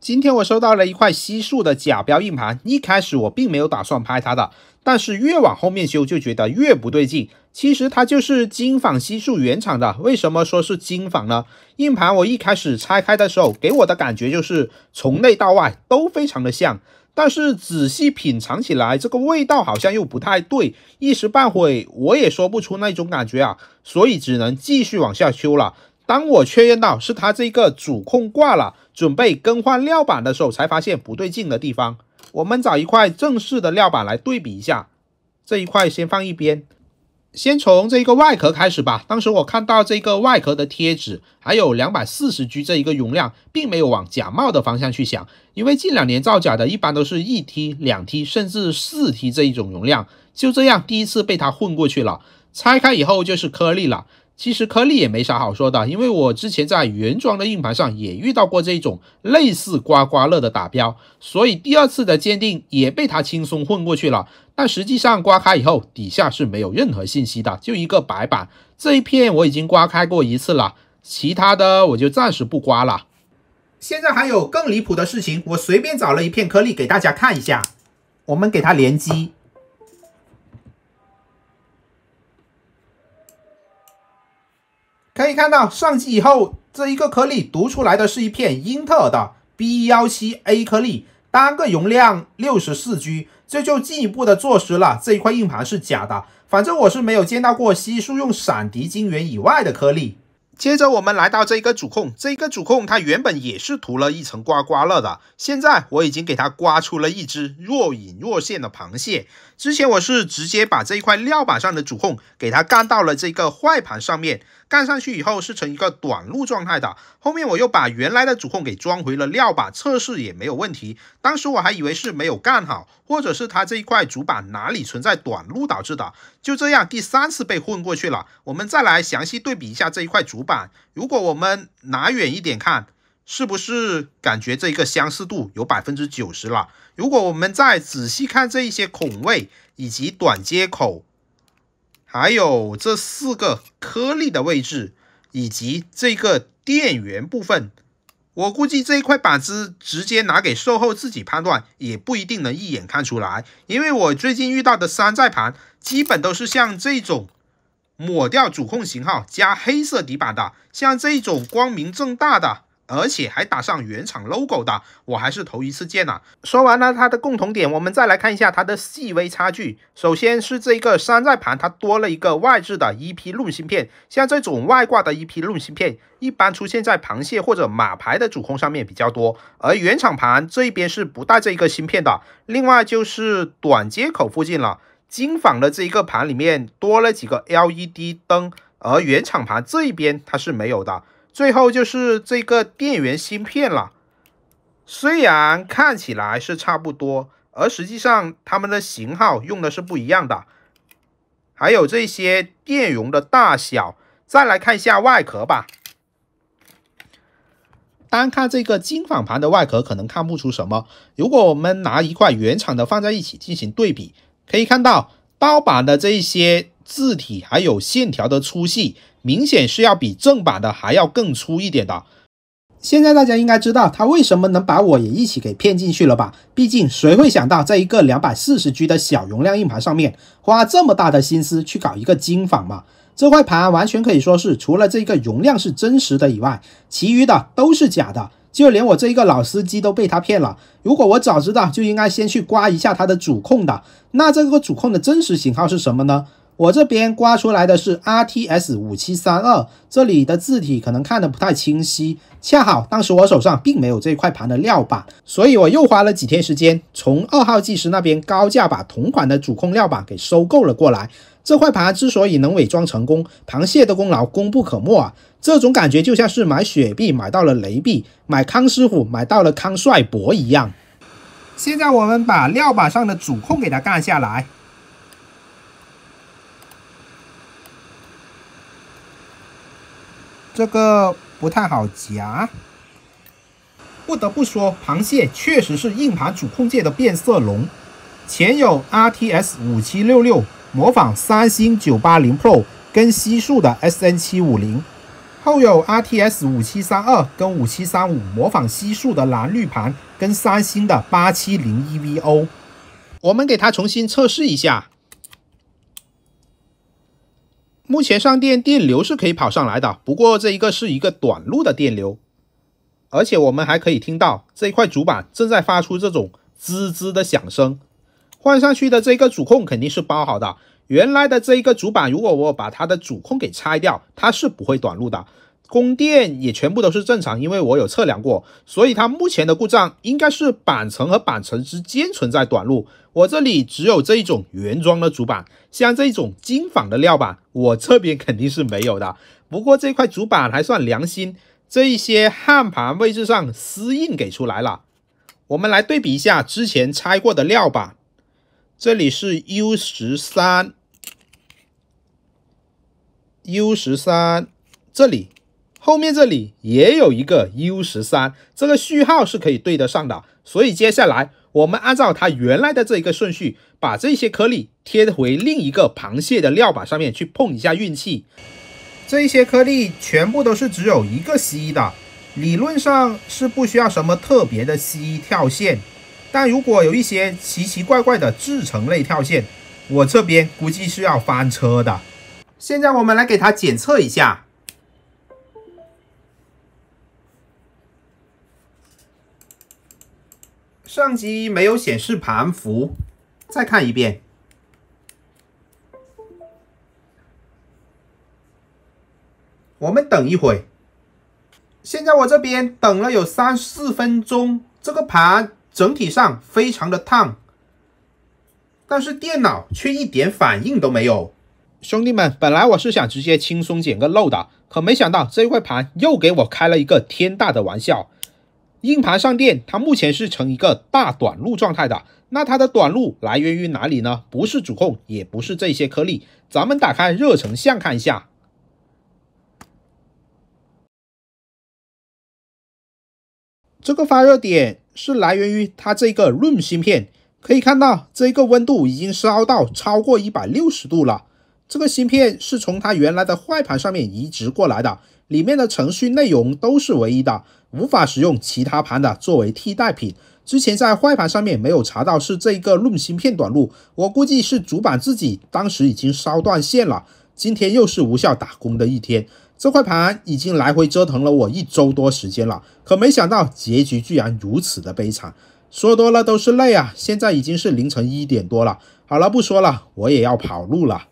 今天我收到了一块西数的假标硬盘，一开始我并没有打算拍它的，但是越往后面修就觉得越不对劲。其实它就是金仿西数原厂的，为什么说是金仿呢？硬盘我一开始拆开的时候，给我的感觉就是从内到外都非常的像，但是仔细品尝起来，这个味道好像又不太对，一时半会我也说不出那种感觉啊，所以只能继续往下修了。当我确认到是它这个主控挂了，准备更换料板的时候，才发现不对劲的地方。我们找一块正式的料板来对比一下，这一块先放一边。先从这个外壳开始吧。当时我看到这个外壳的贴纸还有两百四十 G 这一个容量，并没有往假冒的方向去想，因为近两年造假的一般都是一 T、两 T 甚至四 T 这一种容量。就这样，第一次被它混过去了。拆开以后就是颗粒了。其实颗粒也没啥好说的，因为我之前在原装的硬盘上也遇到过这种类似刮刮乐的打标，所以第二次的鉴定也被它轻松混过去了。但实际上刮开以后，底下是没有任何信息的，就一个白板。这一片我已经刮开过一次了，其他的我就暂时不刮了。现在还有更离谱的事情，我随便找了一片颗粒给大家看一下，我们给它连机。可以看到，上机以后，这一个颗粒读出来的是一片英特尔的 B17A 颗粒，单个容量六十四 G，这就进一步的坐实了这一块硬盘是假的。反正我是没有见到过西数用闪迪晶圆以外的颗粒。接着我们来到这个主控，这一个主控它原本也是涂了一层刮刮乐的，现在我已经给它刮出了一只若隐若现的螃蟹。之前我是直接把这一块料板上的主控给它干到了这个坏盘上面。干上去以后是成一个短路状态的，后面我又把原来的主控给装回了料板，测试也没有问题。当时我还以为是没有干好，或者是它这一块主板哪里存在短路导致的。就这样，第三次被混过去了。我们再来详细对比一下这一块主板，如果我们拿远一点看，是不是感觉这个相似度有百分之九十了？如果我们再仔细看这一些孔位以及短接口。还有这四个颗粒的位置，以及这个电源部分，我估计这一块板子直接拿给售后自己判断，也不一定能一眼看出来。因为我最近遇到的山寨盘，基本都是像这种抹掉主控型号加黑色底板的，像这种光明正大的。而且还打上原厂 logo 的，我还是头一次见呐。说完了它的共同点，我们再来看一下它的细微差距。首先是这个山寨盘，它多了一个外置的 EP 路芯片。像这种外挂的 EP 路芯片，一般出现在螃蟹或者马牌的主控上面比较多，而原厂盘这一边是不带这一个芯片的。另外就是短接口附近了，金仿的这一个盘里面多了几个 LED 灯，而原厂盘这一边它是没有的。最后就是这个电源芯片了，虽然看起来是差不多，而实际上它们的型号用的是不一样的。还有这些电容的大小，再来看一下外壳吧。单看这个金仿盘的外壳，可能看不出什么。如果我们拿一块原厂的放在一起进行对比，可以看到盗版的这一些字体还有线条的粗细。明显是要比正版的还要更粗一点的。现在大家应该知道他为什么能把我也一起给骗进去了吧？毕竟谁会想到在一个两百四十 G 的小容量硬盘上面花这么大的心思去搞一个精仿嘛？这块盘完全可以说是除了这个容量是真实的以外，其余的都是假的。就连我这一个老司机都被他骗了。如果我早知道，就应该先去刮一下它的主控的。那这个主控的真实型号是什么呢？我这边刮出来的是 RTS 五七三二，这里的字体可能看得不太清晰。恰好当时我手上并没有这块盘的料板，所以我又花了几天时间，从二号技师那边高价把同款的主控料板给收购了过来。这块盘之所以能伪装成功，螃蟹的功劳功不可没啊！这种感觉就像是买雪碧买到了雷碧，买康师傅买到了康帅博一样。现在我们把料板上的主控给它干下来。这个不太好夹，不得不说，螃蟹确实是硬盘主控界的变色龙。前有 RTS 五七六六模仿三星九八零 Pro 跟西数的 SN 七五零，后有 RTS 五七三二跟五七三五模仿西数的蓝绿盘，跟三星的八七零 EVO。我们给它重新测试一下。目前上电电流是可以跑上来的，不过这一个是一个短路的电流，而且我们还可以听到这一块主板正在发出这种滋滋的响声。换上去的这个主控肯定是包好的。原来的这一个主板，如果我把它的主控给拆掉，它是不会短路的。供电也全部都是正常，因为我有测量过，所以它目前的故障应该是板层和板层之间存在短路。我这里只有这一种原装的主板，像这种金纺的料板，我这边肯定是没有的。不过这块主板还算良心，这一些焊盘位置上丝印给出来了。我们来对比一下之前拆过的料板。这里是 U 十三，U 十三，这里后面这里也有一个 U 十三，这个序号是可以对得上的。所以接下来我们按照它原来的这一个顺序，把这些颗粒贴回另一个螃蟹的料板上面去碰一下运气。这些颗粒全部都是只有一个 C 的，理论上是不需要什么特别的 C 跳线。但如果有一些奇奇怪怪的制成类跳线，我这边估计是要翻车的。现在我们来给它检测一下，上机没有显示盘符，再看一遍。我们等一会，现在我这边等了有三四分钟，这个盘。整体上非常的烫，但是电脑却一点反应都没有。兄弟们，本来我是想直接轻松捡个漏的，可没想到这块盘又给我开了一个天大的玩笑。硬盘上电，它目前是呈一个大短路状态的。那它的短路来源于哪里呢？不是主控，也不是这些颗粒。咱们打开热成像看一下，这个发热点。是来源于它这个 ROM 芯片，可以看到这个温度已经烧到超过一百六十度了。这个芯片是从它原来的坏盘上面移植过来的，里面的程序内容都是唯一的，无法使用其他盘的作为替代品。之前在坏盘上面没有查到是这个 ROM 芯片短路，我估计是主板自己当时已经烧断线了。今天又是无效打工的一天。这块盘已经来回折腾了我一周多时间了，可没想到结局居然如此的悲惨。说多了都是泪啊！现在已经是凌晨一点多了，好了，不说了，我也要跑路了。